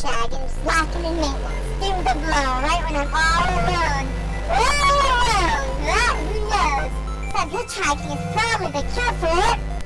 shag and lacking in maintenance. Doom the blow right when I'm all alone. All alone! That, who knows? Said hitchhiking is probably the cure for it.